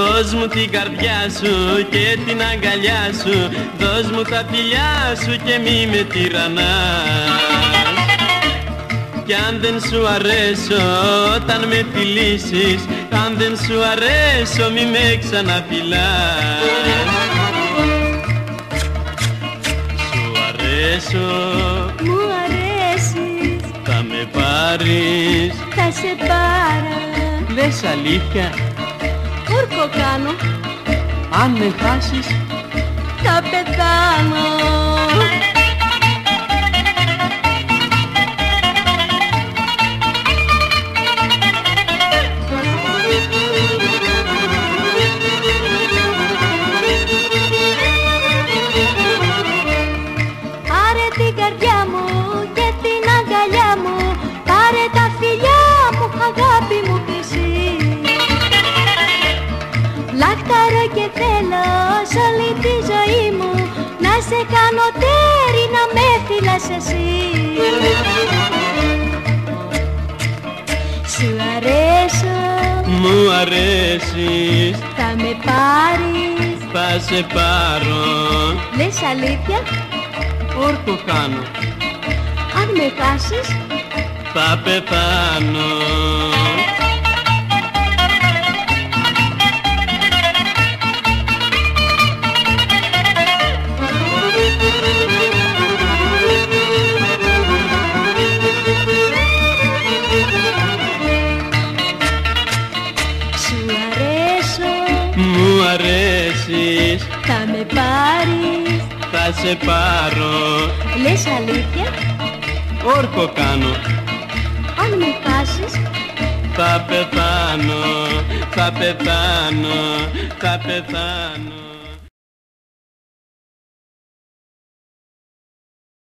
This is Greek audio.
Δώσ' μου την καρδιά σου και την αγκαλιά σου. Δώσ' μου τα φιλιά σου και μη με τυραννάς. Κι αν δεν σου αρέσω όταν με φιλήσεις Αν δεν σου αρέσω μη με ξαναφυλάς. Σου αρέσω. Μου αρέσεις, θα με πάρεις. Θα σε πάρω. Λες αλήθεια Ούρκο κάνω, αν με χάσεις θα πεθάνω. Πάρε την καρδιά μου και την αγκαλιά μου. Πάρε τα σε κάνω τέρι να με φυλάς εσύ. Σου αρέσω, Μου αρέσεις. Θα με πάρεις. Θα σε πάρω. Λες αλήθεια, Όρκο κάνω. Αν με χάσεις. Θα πεθάνω αρέσεις. Θα με πάρεις. Θα σε πάρω. Λες αλήθεια, Όρκο κάνω. Αν με χάσεις θα πεθάνω Θα πεθάνω Θα πεθάνω